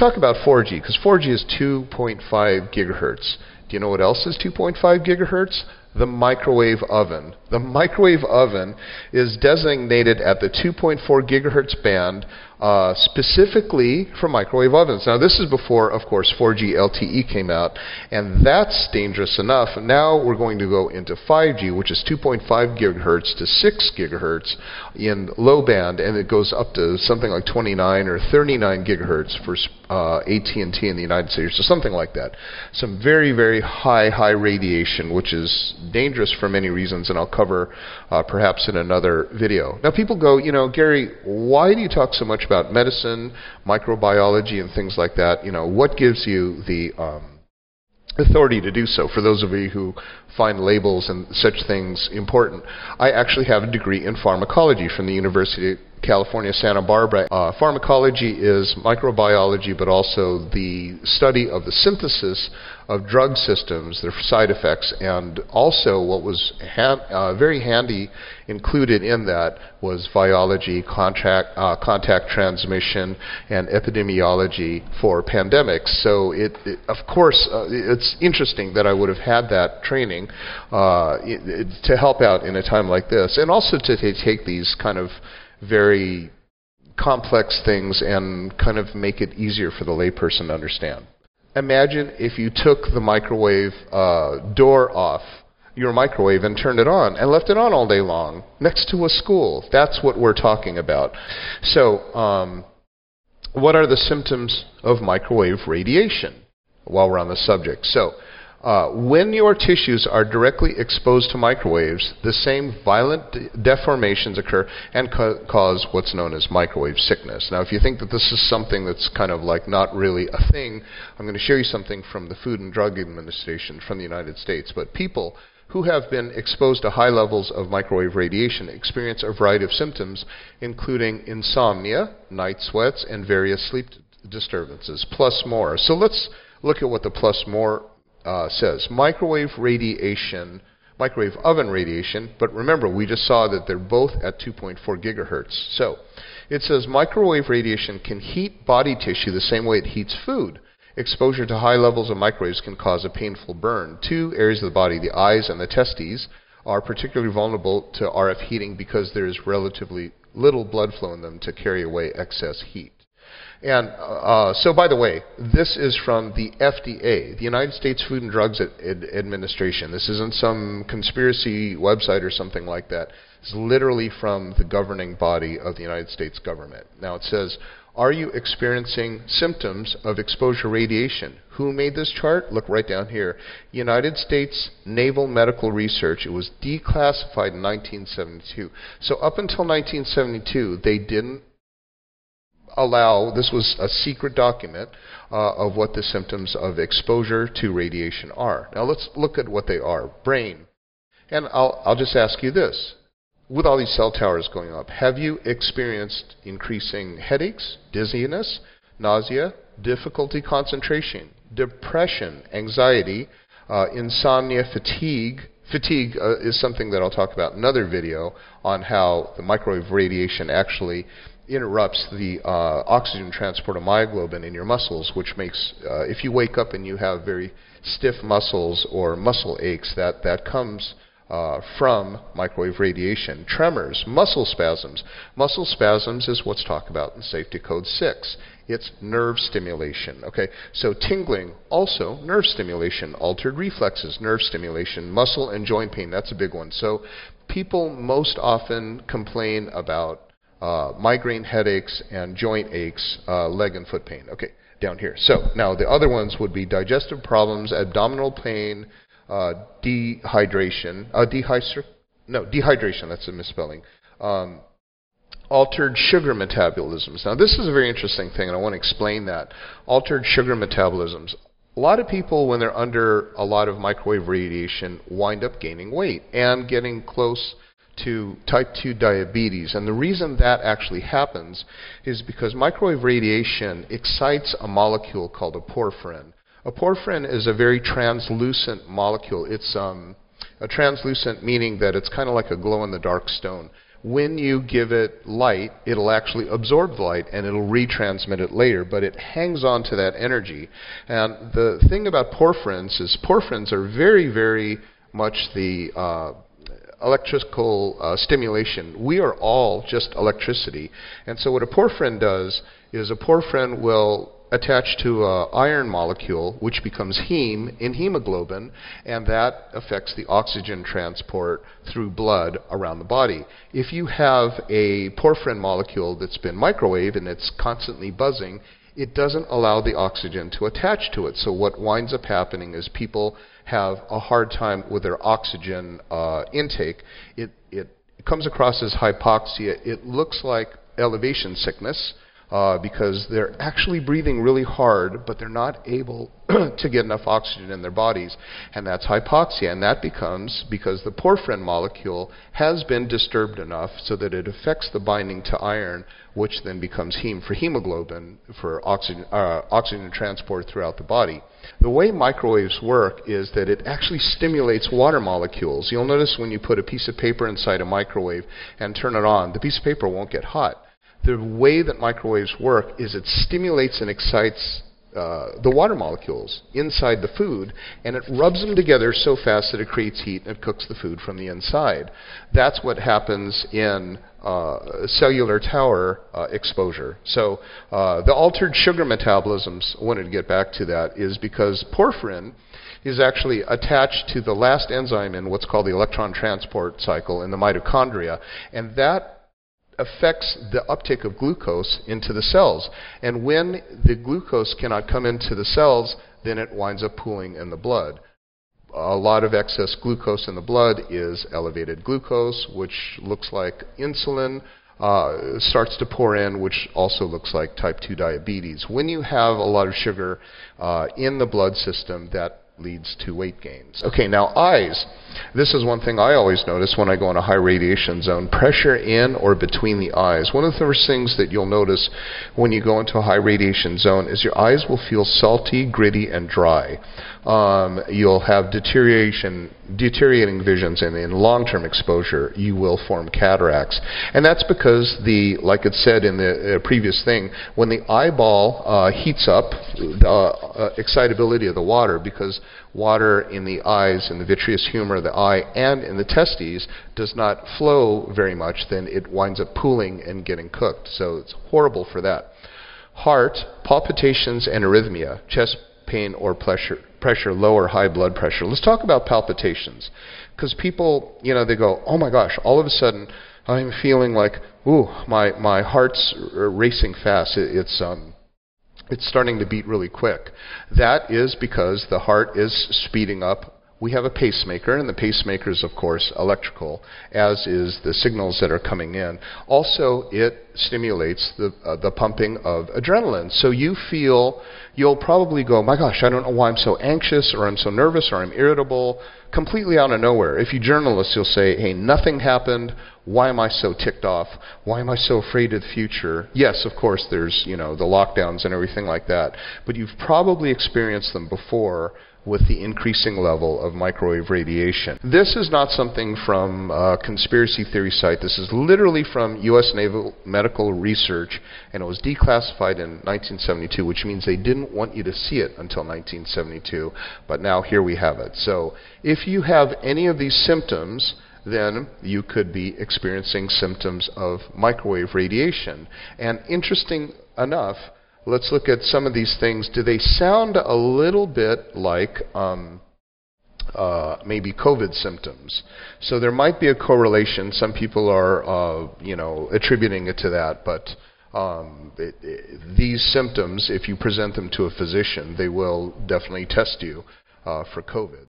talk about 4G, because 4G is 2.5 gigahertz. Do you know what else is 2.5 gigahertz? the microwave oven. The microwave oven is designated at the 2.4 gigahertz band uh, specifically for microwave ovens. Now, this is before, of course, 4G LTE came out, and that's dangerous enough. Now we're going to go into 5G, which is 2.5 gigahertz to 6 gigahertz in low band, and it goes up to something like 29 or 39 gigahertz for uh, AT&T in the United States, or something like that. Some very, very high, high radiation, which is dangerous for many reasons, and I'll cover uh, perhaps in another video. Now, people go, you know, Gary, why do you talk so much about medicine, microbiology, and things like that, you know, what gives you the um, authority to do so for those of you who find labels and such things important. I actually have a degree in pharmacology from the University of California, Santa Barbara. Uh, pharmacology is microbiology, but also the study of the synthesis of drug systems, their side effects, and also what was ha- uh, very handy included in that was virology, contact, uh, contact transmission, and epidemiology for pandemics. So, it, it of course, uh, it's interesting that I would have had that training uh, it, it, to help out in a time like this, and also to t- take these kind of very complex things and kind of make it easier for the layperson to understand. Imagine if you took the microwave uh, door off your microwave and turned it on and left it on all day long next to a school. That's what we're talking about. So, um, what are the symptoms of microwave radiation while we're on the subject? So, uh, when your tissues are directly exposed to microwaves, the same violent de- deformations occur and ca- cause what's known as microwave sickness. Now, if you think that this is something that's kind of like not really a thing, I'm going to show you something from the Food and Drug Administration from the United States. But people who have been exposed to high levels of microwave radiation experience a variety of symptoms, including insomnia, night sweats, and various sleep disturbances, plus more. So let's look at what the plus more uh, says microwave radiation, microwave oven radiation, but remember, we just saw that they're both at 2.4 gigahertz. So it says microwave radiation can heat body tissue the same way it heats food. Exposure to high levels of microwaves can cause a painful burn. Two areas of the body, the eyes and the testes, are particularly vulnerable to RF heating because there is relatively little blood flow in them to carry away excess heat. And uh, so, by the way, this is from the FDA, the United States Food and Drugs Ad- Administration. This isn't some conspiracy website or something like that. It's literally from the governing body of the United States government. Now, it says, Are you experiencing symptoms of exposure radiation? Who made this chart? Look right down here. United States Naval Medical Research. It was declassified in 1972. So, up until 1972, they didn't allow, this was a secret document uh, of what the symptoms of exposure to radiation are. Now let's look at what they are. Brain. And I'll, I'll just ask you this. With all these cell towers going up, have you experienced increasing headaches, dizziness, nausea, difficulty concentration, depression, anxiety, uh, insomnia, fatigue, Fatigue uh, is something that I'll talk about in another video on how the microwave radiation actually interrupts the uh, oxygen transport of myoglobin in your muscles, which makes, uh, if you wake up and you have very stiff muscles or muscle aches, that, that comes uh, from microwave radiation. Tremors, muscle spasms. Muscle spasms is what's talked about in Safety Code 6. It's nerve stimulation. Okay, so tingling, also nerve stimulation. Altered reflexes, nerve stimulation. Muscle and joint pain, that's a big one. So people most often complain about uh, migraine headaches and joint aches, uh, leg and foot pain. Okay, down here. So now the other ones would be digestive problems, abdominal pain, uh, dehydration, uh. No, dehydration. That's a misspelling. Um, altered sugar metabolisms. Now, this is a very interesting thing, and I want to explain that. Altered sugar metabolisms. A lot of people, when they're under a lot of microwave radiation, wind up gaining weight and getting close to type 2 diabetes. And the reason that actually happens is because microwave radiation excites a molecule called a porphyrin. A porphyrin is a very translucent molecule. It's um, a translucent meaning that it's kind of like a glow in the dark stone. when you give it light, it'll actually absorb the light and it'll retransmit it later, but it hangs on to that energy. And the thing about porphyrins is porphyrins are very, very much the uh, electrical uh, stimulation. We are all just electricity. And so what a porphyrin does is a porphyrin will attach to an iron molecule, which becomes heme in hemoglobin, and that affects the oxygen transport through blood around the body. If you have a porphyrin molecule that's been microwaved and it's constantly buzzing, it doesn't allow the oxygen to attach to it. So what winds up happening is people have a hard time with their oxygen uh, intake. It, it comes across as hypoxia. It looks like elevation sickness uh, because they're actually breathing really hard, but they're not able to get enough oxygen in their bodies, and that's hypoxia. And that becomes because the porphyrin molecule has been disturbed enough so that it affects the binding to iron, which then becomes heme for hemoglobin for oxygen, uh, oxygen transport throughout the body. The way microwaves work is that it actually stimulates water molecules. You'll notice when you put a piece of paper inside a microwave and turn it on, the piece of paper won't get hot the way that microwaves work is it stimulates and excites uh, the water molecules inside the food, and it rubs them together so fast that it creates heat and it cooks the food from the inside. That's what happens in uh, cellular tower uh, exposure. So uh, the altered sugar metabolisms, I wanted to get back to that, is because porphyrin is actually attached to the last enzyme in what's called the electron transport cycle in the mitochondria, and that affects the uptake of glucose into the cells. And when the glucose cannot come into the cells, then it winds up pooling in the blood. A lot of excess glucose in the blood is elevated glucose, which looks like insulin. Uh, starts to pour in, which also looks like type 2 diabetes. When you have a lot of sugar uh, in the blood system, that leads to weight gains. Okay, now eyes. This is one thing I always notice when I go in a high radiation zone. Pressure in or between the eyes. One of the first things that you'll notice when you go into a high radiation zone is your eyes will feel salty, gritty, and dry. Um, you'll have deterioration, deteriorating visions, and in long-term exposure, you will form cataracts. And that's because the, like it said in the uh, previous thing, when the eyeball uh, heats up, the uh, excitability of the water, because water in the eyes, in the vitreous humor of the eye, and in the testes does not flow very much, then it winds up pooling and getting cooked. So it's horrible for that. Heart, palpitations, and arrhythmia, chest pain or pressure, pressure, low or high blood pressure. Let's talk about palpitations. Because people, you know, they go, oh my gosh, all of a sudden I'm feeling like, ooh, my, my heart's racing fast. It, it's, um, it's starting to beat really quick. That is because the heart is speeding up we have a pacemaker, and the pacemaker is, of course, electrical, as is the signals that are coming in. Also, it stimulates the, uh, the pumping of adrenaline. So you feel, you'll probably go, my gosh, I don't know why I'm so anxious, or I'm so nervous, or I'm irritable, completely out of nowhere. If you journalists, you'll say, hey, nothing happened. Why am I so ticked off? Why am I so afraid of the future? Yes, of course, there's, you know, the lockdowns and everything like that. But you've probably experienced them before with the increasing level of microwave radiation. This is not something from a conspiracy theory site. This is literally from U.S. Naval Medical Research, and it was declassified in 1972, which means they didn't want you to see it until 1972, but now here we have it. So if you have any of these symptoms, then you could be experiencing symptoms of microwave radiation. And interesting enough, let's look at some of these things. Do they sound a little bit like um, uh, maybe COVID symptoms? So there might be a correlation. Some people are, uh, you know, attributing it to that, but um, it, it, these symptoms, if you present them to a physician, they will definitely test you uh, for COVID.